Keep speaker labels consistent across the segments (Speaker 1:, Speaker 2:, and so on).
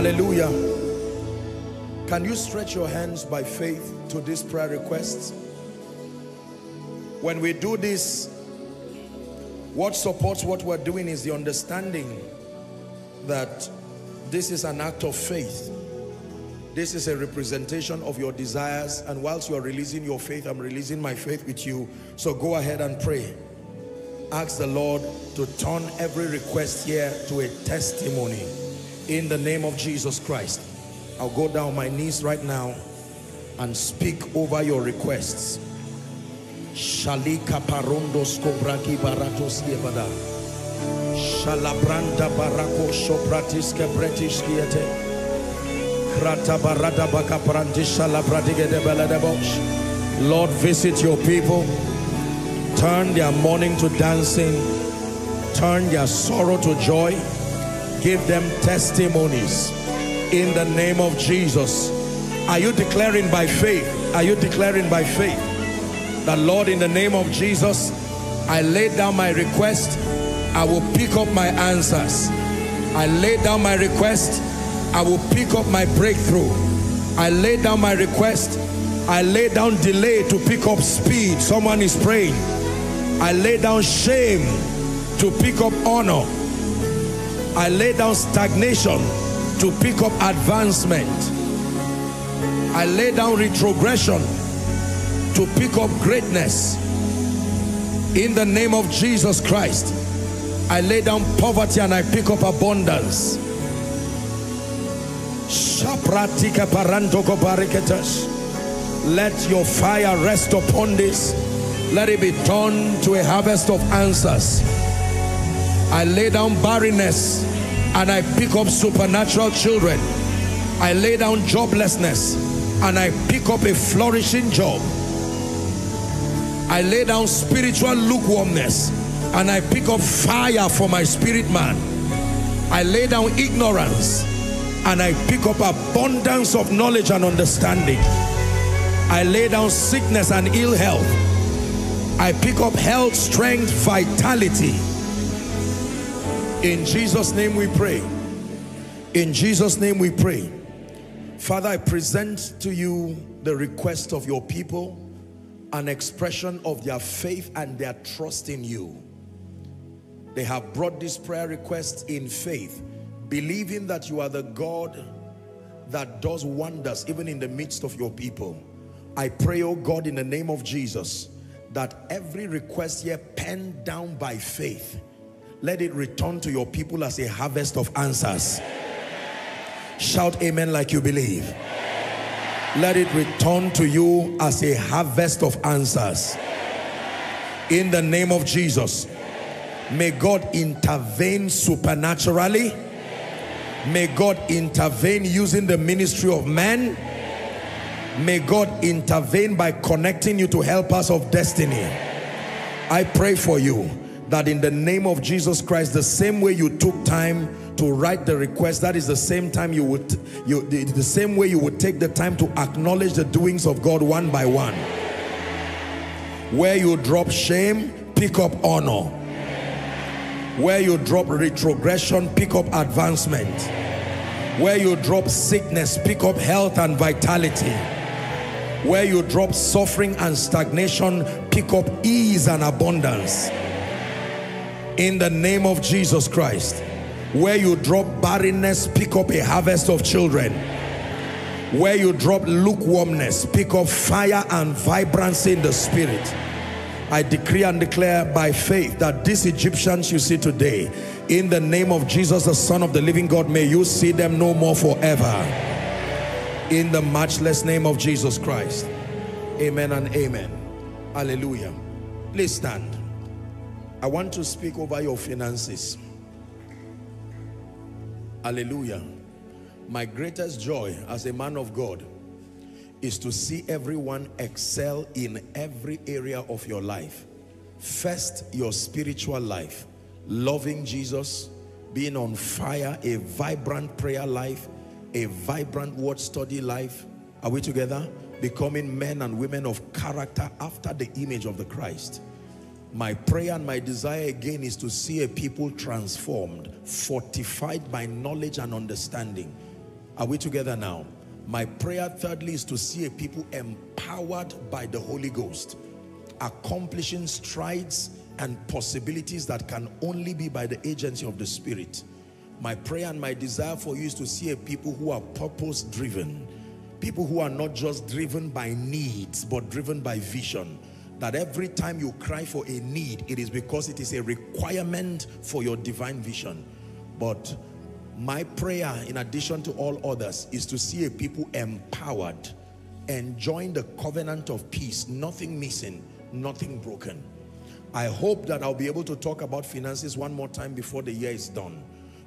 Speaker 1: Hallelujah. Can you stretch your hands by faith to this prayer request? When we do this, what supports what we're doing is the understanding that this is an act of faith. This is a representation of your desires and whilst you are releasing your faith, I'm releasing my faith with you. So go ahead and pray. Ask the Lord to turn every request here to a testimony in the name of Jesus Christ. I'll go down my knees right now and speak over your requests. Shalika parondos kobraki baratos yevada. Shalabranda barako sopratis kebretish kiete. Krata barada baka prantish shalabradige de. Lord, visit your people. Turn their mourning to dancing. Turn their sorrow to joy. Give them testimonies in the name of Jesus. Are you declaring by faith? Are you declaring by faith The Lord, in the name of Jesus, I lay down my request, I will pick up my answers. I lay down my request, I will pick up my breakthrough. I lay down my request, I lay down delay to pick up speed. Someone is praying. I lay down shame to pick up honor. I lay down stagnation to pick up advancement. I lay down retrogression to pick up greatness. In the name of Jesus Christ, I lay down poverty and I pick up abundance. Let your fire rest upon this. Let it be turned to a harvest of answers. I lay down barrenness and I pick up supernatural children. I lay down joblessness and I pick up a flourishing job. I lay down spiritual lukewarmness and I pick up fire for my spirit man. I lay down ignorance and I pick up abundance of knowledge and understanding. I lay down sickness and ill health. I pick up health, strength, vitality. In Jesus' name we pray. In Jesus' name we pray. Father, I present to you the request of your people, an expression of their faith and their trust in you. They have brought this prayer request in faith, believing that you are the God that does wonders even in the midst of your people. I pray, oh God, in the name of Jesus, that every request here penned down by faith, let it return to your people as a harvest of answers. Shout amen like you believe. Let it return to you as a harvest of answers. In the name of Jesus. May God intervene supernaturally. May God intervene using the ministry of man. May God intervene by connecting you to helpers of destiny. I pray for you that in the name of Jesus Christ, the same way you took time to write the request, that is the same time you would, you, the, the same way you would take the time to acknowledge the doings of God one by one. Where you drop shame, pick up honor. Where you drop retrogression, pick up advancement. Where you drop sickness, pick up health and vitality. Where you drop suffering and stagnation, pick up ease and abundance. In the name of Jesus Christ. Where you drop barrenness, pick up a harvest of children. Where you drop lukewarmness, pick up fire and vibrancy in the spirit. I decree and declare by faith that these Egyptians you see today, in the name of Jesus, the Son of the living God, may you see them no more forever. In the matchless name of Jesus Christ. Amen and amen. Hallelujah. Please stand. I want to speak over your finances. Hallelujah. My greatest joy as a man of God is to see everyone excel in every area of your life. First, your spiritual life. Loving Jesus, being on fire, a vibrant prayer life, a vibrant word study life. Are we together? Becoming men and women of character after the image of the Christ. My prayer and my desire again is to see a people transformed, fortified by knowledge and understanding. Are we together now? My prayer thirdly is to see a people empowered by the Holy Ghost, accomplishing strides and possibilities that can only be by the agency of the Spirit. My prayer and my desire for you is to see a people who are purpose driven, people who are not just driven by needs, but driven by vision. That every time you cry for a need, it is because it is a requirement for your divine vision. But my prayer, in addition to all others, is to see a people empowered, enjoying the covenant of peace, nothing missing, nothing broken. I hope that I'll be able to talk about finances one more time before the year is done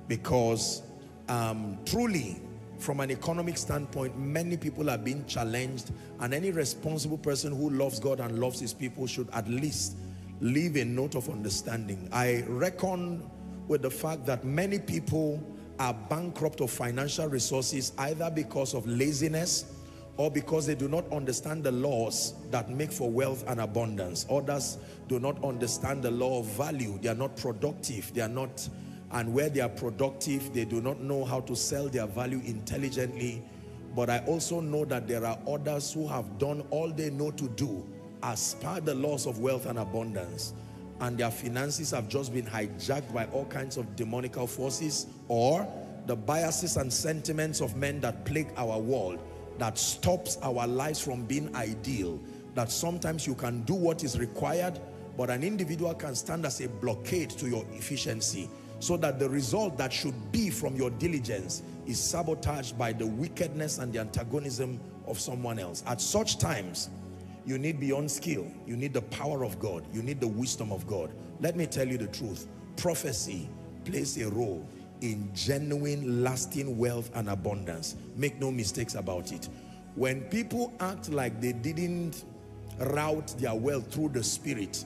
Speaker 1: because um, truly from an economic standpoint many people are being challenged and any responsible person who loves God and loves his people should at least leave a note of understanding. I reckon with the fact that many people are bankrupt of financial resources either because of laziness or because they do not understand the laws that make for wealth and abundance. Others do not understand the law of value. They are not productive. They are not and where they are productive they do not know how to sell their value intelligently. But I also know that there are others who have done all they know to do as per the laws of wealth and abundance. And their finances have just been hijacked by all kinds of demonical forces or the biases and sentiments of men that plague our world that stops our lives from being ideal that sometimes you can do what is required but an individual can stand as a blockade to your efficiency so that the result that should be from your diligence is sabotaged by the wickedness and the antagonism of someone else. At such times, you need beyond skill. You need the power of God. You need the wisdom of God. Let me tell you the truth. Prophecy plays a role in genuine, lasting wealth and abundance. Make no mistakes about it. When people act like they didn't route their wealth through the spirit,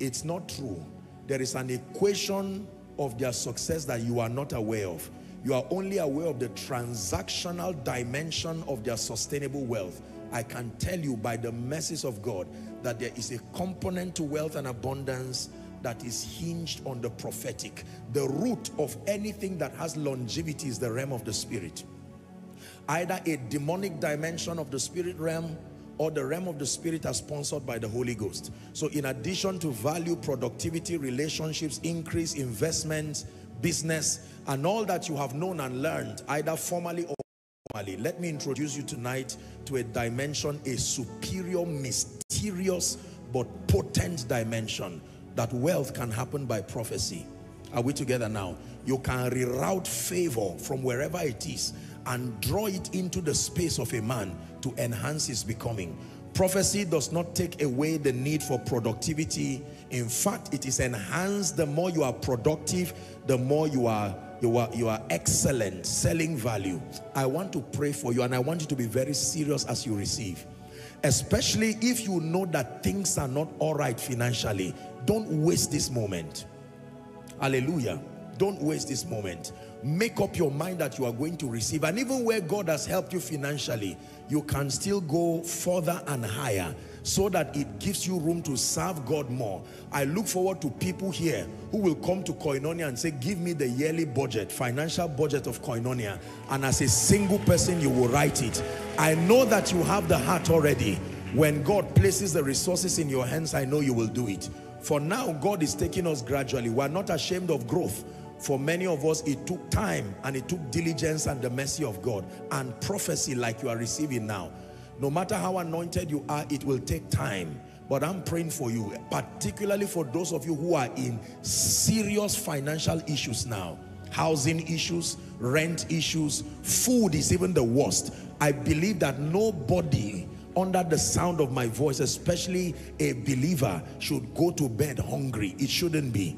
Speaker 1: it's not true. There is an equation of their success that you are not aware of. You are only aware of the transactional dimension of their sustainable wealth. I can tell you by the mercies of God that there is a component to wealth and abundance that is hinged on the prophetic. The root of anything that has longevity is the realm of the spirit. Either a demonic dimension of the spirit realm or the realm of the spirit are sponsored by the Holy Ghost. So in addition to value, productivity, relationships, increase, investments, business, and all that you have known and learned, either formally or formally, let me introduce you tonight to a dimension, a superior, mysterious, but potent dimension that wealth can happen by prophecy. Are we together now? You can reroute favor from wherever it is and draw it into the space of a man to enhance his becoming. Prophecy does not take away the need for productivity. In fact, it is enhanced the more you are productive, the more you are you are you are excellent selling value i want to pray for you and i want you to be very serious as you receive especially if you know that things are not all right financially don't waste this moment hallelujah don't waste this moment make up your mind that you are going to receive and even where God has helped you financially you can still go further and higher so that it gives you room to serve God more. I look forward to people here who will come to Koinonia and say, give me the yearly budget, financial budget of Koinonia. And as a single person, you will write it. I know that you have the heart already. When God places the resources in your hands, I know you will do it. For now, God is taking us gradually. We're not ashamed of growth. For many of us, it took time and it took diligence and the mercy of God and prophecy like you are receiving now. No matter how anointed you are, it will take time. But I'm praying for you, particularly for those of you who are in serious financial issues now. Housing issues, rent issues, food is even the worst. I believe that nobody under the sound of my voice, especially a believer, should go to bed hungry. It shouldn't be.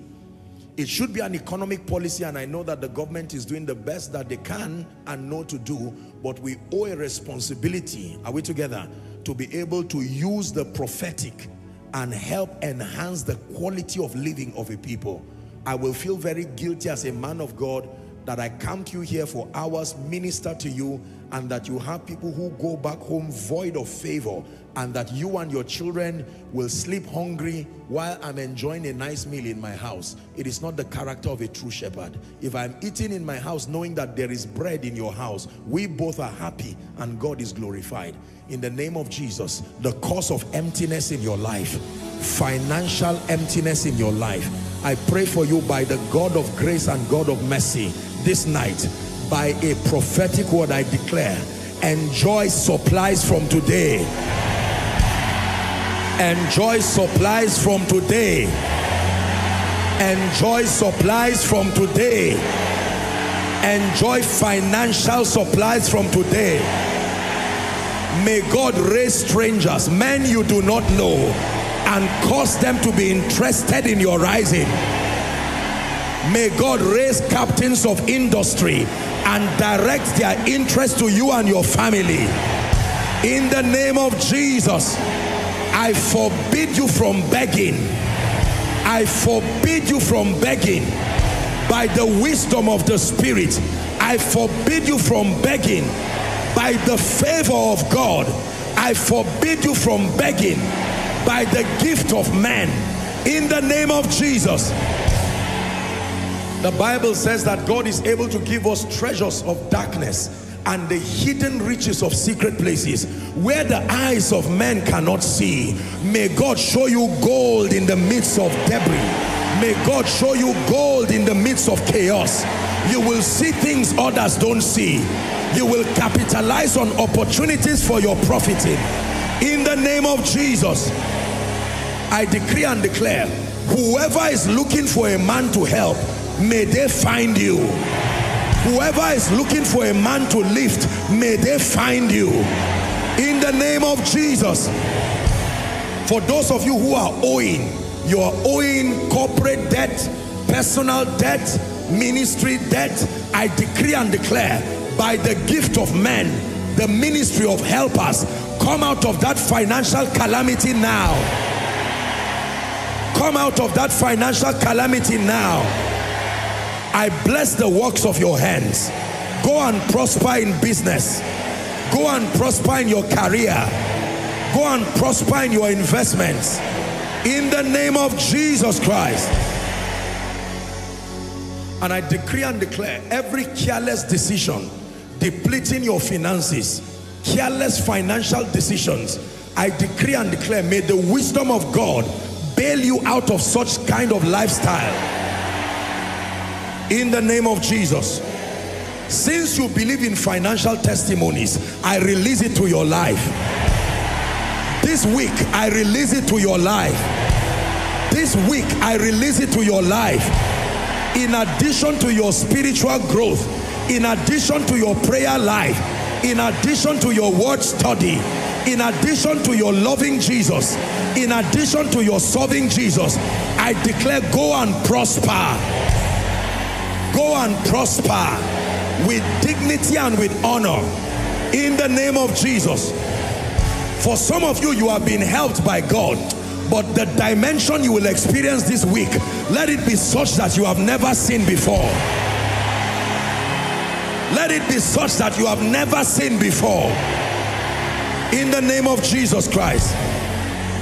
Speaker 1: It should be an economic policy and I know that the government is doing the best that they can and know to do, but we owe a responsibility, are we together, to be able to use the prophetic and help enhance the quality of living of a people. I will feel very guilty as a man of God that I camp you here for hours, minister to you, and that you have people who go back home void of favor, and that you and your children will sleep hungry while I'm enjoying a nice meal in my house. It is not the character of a true shepherd. If I'm eating in my house knowing that there is bread in your house, we both are happy and God is glorified. In the name of Jesus, the cause of emptiness in your life, financial emptiness in your life, I pray for you by the God of grace and God of mercy this night by a prophetic word I declare enjoy supplies from today. Enjoy supplies from today. Enjoy supplies from today. Enjoy financial supplies from today. May God raise strangers men you do not know and cause them to be interested in your rising. May God raise captains of industry and direct their interest to you and your family. In the name of Jesus, I forbid you from begging. I forbid you from begging by the wisdom of the Spirit. I forbid you from begging by the favor of God. I forbid you from begging by the gift of man. In the name of Jesus. The Bible says that God is able to give us treasures of darkness and the hidden riches of secret places where the eyes of men cannot see. May God show you gold in the midst of debris. May God show you gold in the midst of chaos. You will see things others don't see. You will capitalize on opportunities for your profiting. In the name of Jesus, I decree and declare, whoever is looking for a man to help, may they find you. Whoever is looking for a man to lift, may they find you. In the name of Jesus. For those of you who are owing, you are owing corporate debt, personal debt, ministry debt. I decree and declare by the gift of men, the ministry of helpers, come out of that financial calamity now. Come out of that financial calamity now. I bless the works of your hands. Go and prosper in business. Go and prosper in your career. Go and prosper in your investments. In the name of Jesus Christ. And I decree and declare every careless decision depleting your finances, careless financial decisions, I decree and declare, may the wisdom of God bail you out of such kind of lifestyle. In the name of Jesus. Since you believe in financial testimonies, I release it to your life. This week, I release it to your life. This week, I release it to your life. In addition to your spiritual growth, in addition to your prayer life, in addition to your word study, in addition to your loving Jesus, in addition to your serving Jesus, I declare go and prosper. Go and prosper with dignity and with honor in the name of Jesus. For some of you, you have been helped by God, but the dimension you will experience this week, let it be such that you have never seen before. Let it be such that you have never seen before. In the name of Jesus Christ.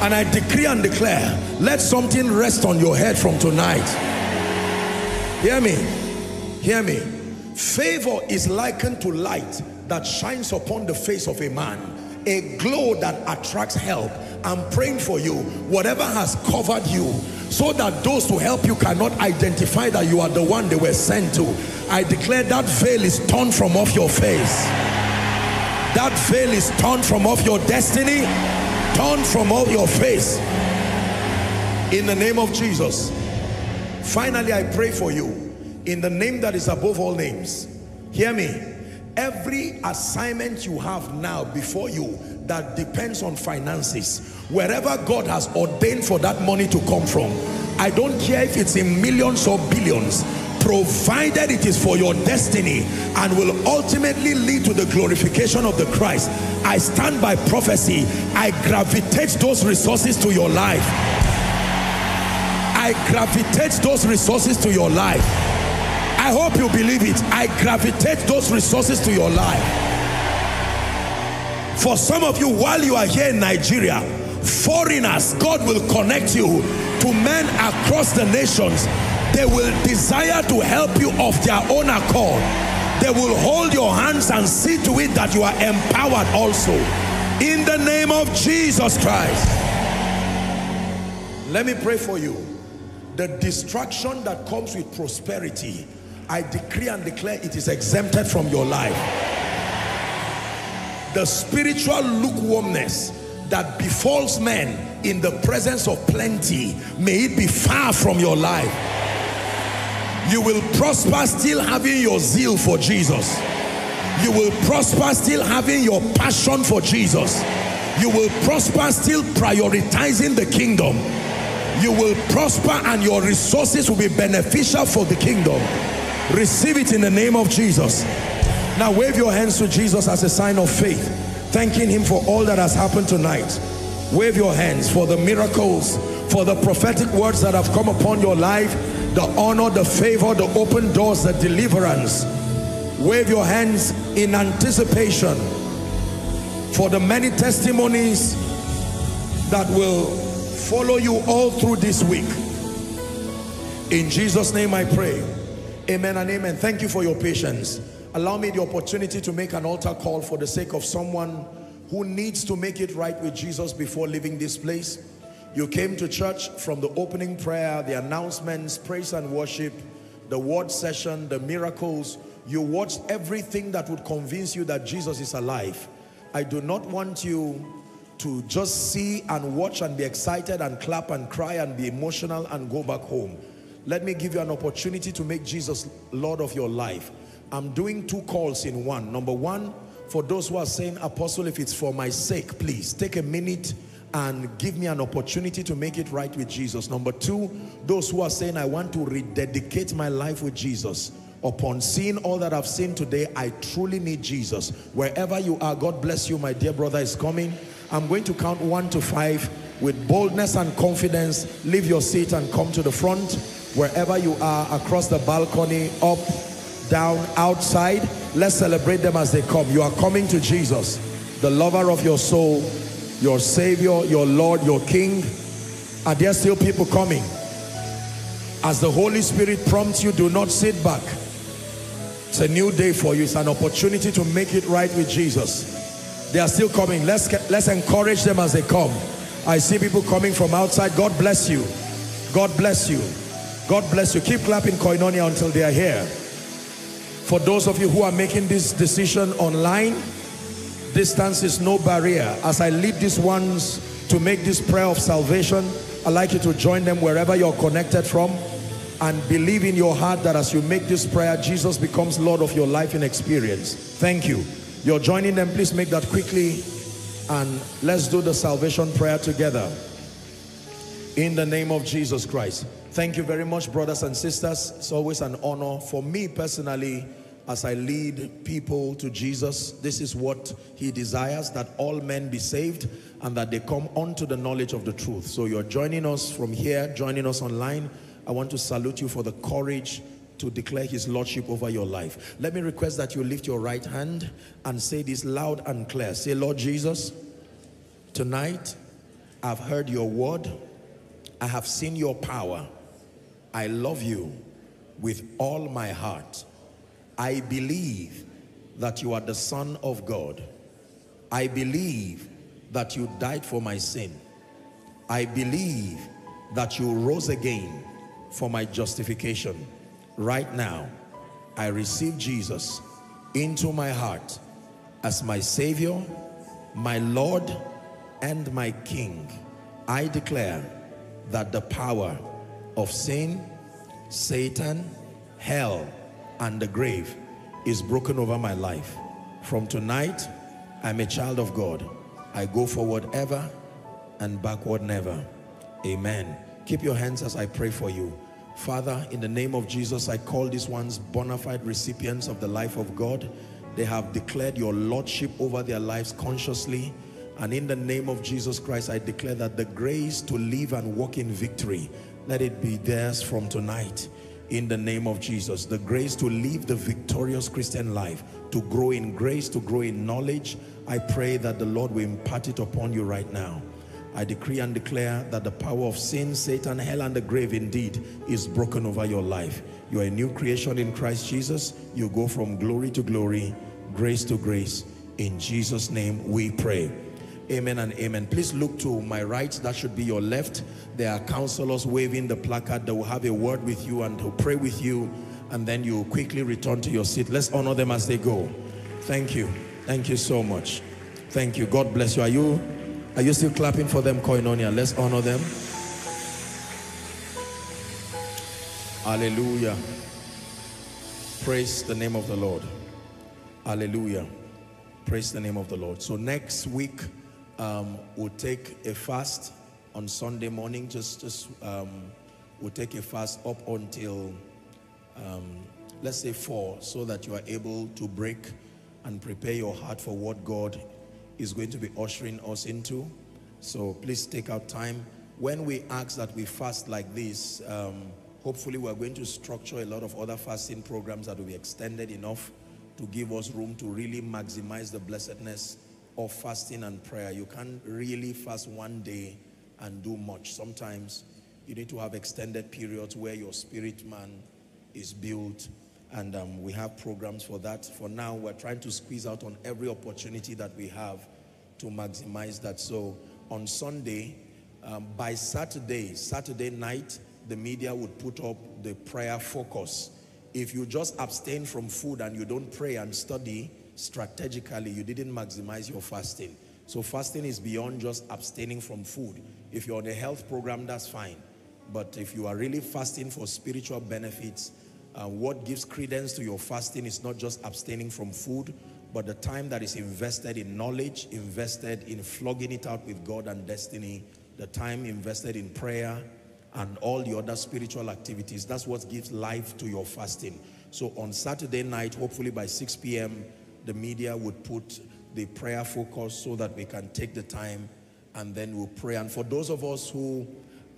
Speaker 1: And I decree and declare, let something rest on your head from tonight. Hear me. Hear me. Favor is likened to light that shines upon the face of a man. A glow that attracts help. I'm praying for you. Whatever has covered you, so that those who help you cannot identify that you are the one they were sent to. I declare that veil is torn from off your face. That veil is torn from off your destiny, torn from off your face. In the name of Jesus. Finally, I pray for you in the name that is above all names. Hear me. Every assignment you have now before you that depends on finances, wherever God has ordained for that money to come from, I don't care if it's in millions or billions, provided it is for your destiny and will ultimately lead to the glorification of the Christ. I stand by prophecy. I gravitate those resources to your life. I gravitate those resources to your life. I hope you believe it. I gravitate those resources to your life. For some of you, while you are here in Nigeria, foreigners, God will connect you to men across the nations. They will desire to help you of their own accord. They will hold your hands and see to it that you are empowered also. In the name of Jesus Christ. Let me pray for you. The distraction that comes with prosperity, I decree and declare it is exempted from your life. The spiritual lukewarmness that befalls men in the presence of plenty, may it be far from your life. You will prosper still having your zeal for Jesus. You will prosper still having your passion for Jesus. You will prosper still prioritizing the kingdom. You will prosper and your resources will be beneficial for the kingdom. Receive it in the name of Jesus. Now wave your hands to Jesus as a sign of faith, thanking him for all that has happened tonight. Wave your hands for the miracles, for the prophetic words that have come upon your life, the honor, the favor, the open doors, the deliverance. Wave your hands in anticipation for the many testimonies that will follow you all through this week. In Jesus' name I pray. Amen and amen. Thank you for your patience. Allow me the opportunity to make an altar call for the sake of someone who needs to make it right with Jesus before leaving this place. You came to church from the opening prayer, the announcements, praise and worship, the word session, the miracles. You watched everything that would convince you that Jesus is alive. I do not want you to just see and watch and be excited and clap and cry and be emotional and go back home. Let me give you an opportunity to make Jesus Lord of your life. I'm doing two calls in one. Number one, for those who are saying, Apostle, if it's for my sake, please take a minute and give me an opportunity to make it right with Jesus. Number two, those who are saying, I want to rededicate my life with Jesus. Upon seeing all that I've seen today, I truly need Jesus. Wherever you are, God bless you, my dear brother is coming. I'm going to count one to five with boldness and confidence. Leave your seat and come to the front. Wherever you are, across the balcony, up, down, outside. Let's celebrate them as they come. You are coming to Jesus, the lover of your soul, your Savior, your Lord, your King. Are there still people coming? As the Holy Spirit prompts you, do not sit back. It's a new day for you. It's an opportunity to make it right with Jesus. They are still coming. Let's, let's encourage them as they come. I see people coming from outside. God bless you. God bless you. God bless you. Keep clapping Koinonia until they are here. For those of you who are making this decision online, distance is no barrier. As I lead these ones to make this prayer of salvation, I'd like you to join them wherever you're connected from and believe in your heart that as you make this prayer, Jesus becomes Lord of your life and experience. Thank you. You're joining them, please make that quickly and let's do the salvation prayer together. In the name of Jesus Christ. Thank you very much, brothers and sisters. It's always an honor for me personally as I lead people to Jesus. This is what he desires, that all men be saved and that they come unto the knowledge of the truth. So you're joining us from here, joining us online. I want to salute you for the courage to declare his lordship over your life. Let me request that you lift your right hand and say this loud and clear. Say, Lord Jesus, tonight I've heard your word. I have seen your power. I love you with all my heart. I believe that you are the son of God. I believe that you died for my sin. I believe that you rose again for my justification. Right now, I receive Jesus into my heart as my Savior, my Lord, and my King. I declare that the power of sin, Satan, hell, and the grave is broken over my life. From tonight, I'm a child of God. I go forward ever and backward never. Amen. Keep your hands as I pray for you. Father, in the name of Jesus, I call these ones bona fide recipients of the life of God. They have declared your lordship over their lives consciously. And in the name of Jesus Christ, I declare that the grace to live and walk in victory, let it be theirs from tonight. in the name of Jesus. The grace to live the victorious Christian life, to grow in grace, to grow in knowledge. I pray that the Lord will impart it upon you right now. I decree and declare that the power of sin, Satan, hell, and the grave indeed is broken over your life. You are a new creation in Christ Jesus. You go from glory to glory, grace to grace. In Jesus' name we pray. Amen and amen. Please look to my right. That should be your left. There are counselors waving the placard that will have a word with you and to pray with you. And then you will quickly return to your seat. Let's honor them as they go. Thank you. Thank you so much. Thank you. God bless you. Are you, are you still clapping for them, Koinonia? Let's honor them. Hallelujah. Praise the name of the Lord. Hallelujah. Praise the name of the Lord. So next week, um, we'll take a fast on Sunday morning. Just, just um, we'll take a fast up until, um, let's say four, so that you are able to break and prepare your heart for what God is going to be ushering us into. So please take out time. When we ask that we fast like this, um, hopefully we're going to structure a lot of other fasting programs that will be extended enough to give us room to really maximize the blessedness of fasting and prayer. You can't really fast one day and do much. Sometimes you need to have extended periods where your spirit man is built and um, we have programs for that. For now, we're trying to squeeze out on every opportunity that we have to maximize that. So on Sunday, um, by Saturday, Saturday night, the media would put up the prayer focus. If you just abstain from food and you don't pray and study, strategically, you didn't maximize your fasting. So fasting is beyond just abstaining from food. If you're on a health program, that's fine. But if you are really fasting for spiritual benefits, uh, what gives credence to your fasting is not just abstaining from food, but the time that is invested in knowledge, invested in flogging it out with God and destiny, the time invested in prayer and all the other spiritual activities. That's what gives life to your fasting. So on Saturday night, hopefully by 6 p.m., the media would put the prayer focus so that we can take the time and then we'll pray. And for those of us who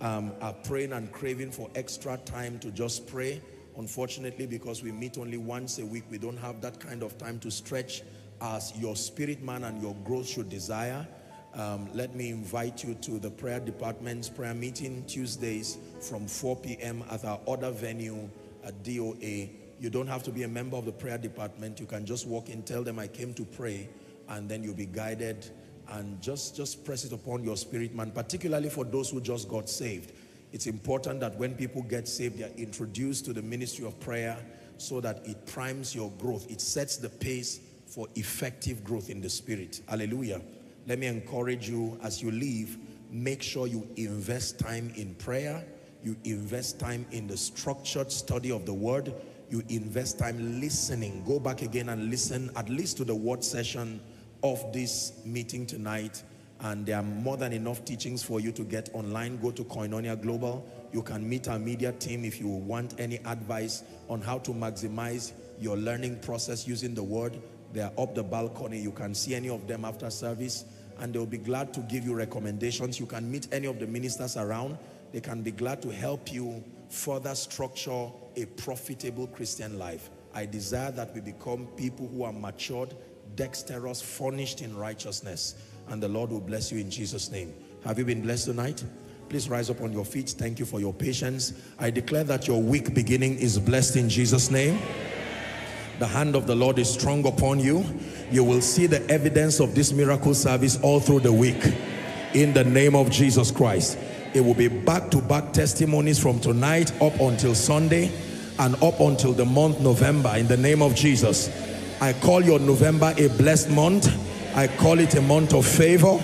Speaker 1: um, are praying and craving for extra time to just pray, unfortunately, because we meet only once a week, we don't have that kind of time to stretch as your spirit man and your growth should desire. Um, let me invite you to the prayer department's prayer meeting Tuesdays from 4 p.m. at our other venue at DOA you don't have to be a member of the prayer department. You can just walk in, tell them I came to pray, and then you'll be guided and just, just press it upon your spirit man, particularly for those who just got saved. It's important that when people get saved, they're introduced to the ministry of prayer so that it primes your growth. It sets the pace for effective growth in the spirit. Hallelujah. Let me encourage you as you leave, make sure you invest time in prayer. You invest time in the structured study of the word you invest time listening. Go back again and listen at least to the word session of this meeting tonight. And there are more than enough teachings for you to get online. Go to Koinonia Global. You can meet our media team if you want any advice on how to maximize your learning process using the word. They are up the balcony. You can see any of them after service and they'll be glad to give you recommendations. You can meet any of the ministers around. They can be glad to help you further structure a profitable Christian life. I desire that we become people who are matured, dexterous, furnished in righteousness. And the Lord will bless you in Jesus' name. Have you been blessed tonight? Please rise up on your feet. Thank you for your patience. I declare that your week beginning is blessed in Jesus' name. The hand of the Lord is strong upon you. You will see the evidence of this miracle service all through the week. In the name of Jesus Christ. It will be back-to-back -back testimonies from tonight up until Sunday and up until the month November in the name of Jesus. I call your November a blessed month. I call it a month of favor.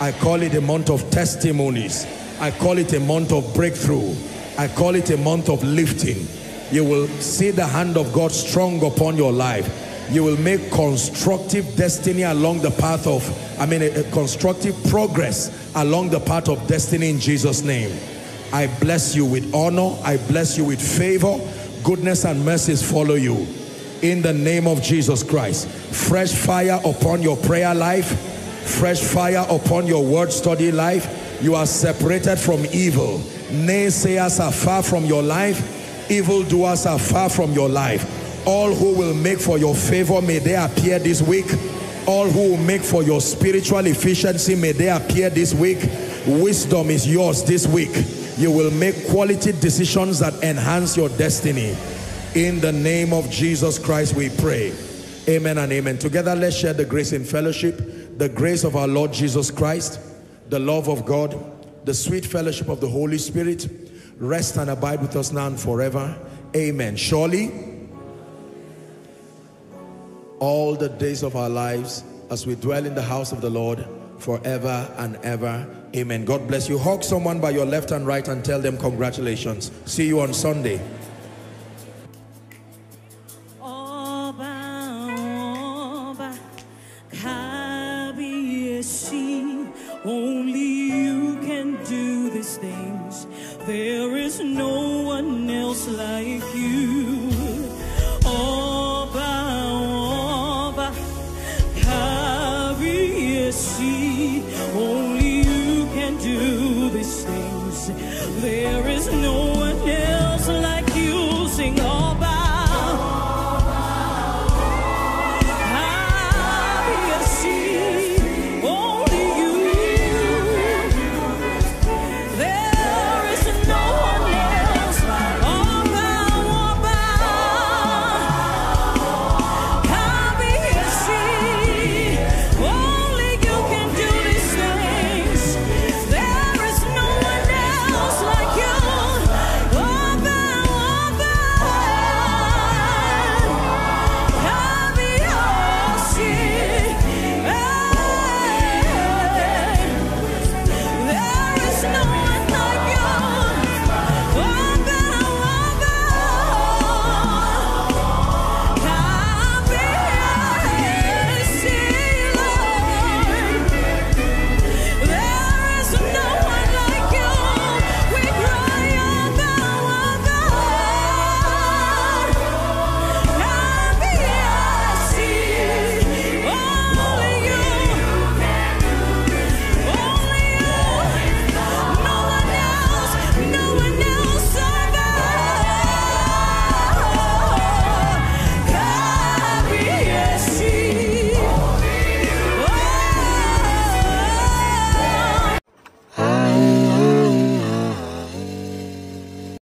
Speaker 1: I call it a month of testimonies. I call it a month of breakthrough. I call it a month of lifting. You will see the hand of God strong upon your life. You will make constructive destiny along the path of, I mean, a, a constructive progress along the path of destiny in Jesus' name. I bless you with honor. I bless you with favor. Goodness and mercies follow you. In the name of Jesus Christ. Fresh fire upon your prayer life. Fresh fire upon your word study life. You are separated from evil. Naysayers are far from your life. Evildoers are far from your life. All who will make for your favor, may they appear this week. All who will make for your spiritual efficiency, may they appear this week. Wisdom is yours this week. You will make quality decisions that enhance your destiny. In the name of Jesus Christ we pray. Amen and amen. Together let's share the grace in fellowship. The grace of our Lord Jesus Christ, the love of God, the sweet fellowship of the Holy Spirit, rest and abide with us now and forever. Amen. Surely, all the days of our lives, as we dwell in the house of the Lord, forever and ever. Amen. God bless you. Hug someone by your left and right and tell them congratulations. See you on Sunday.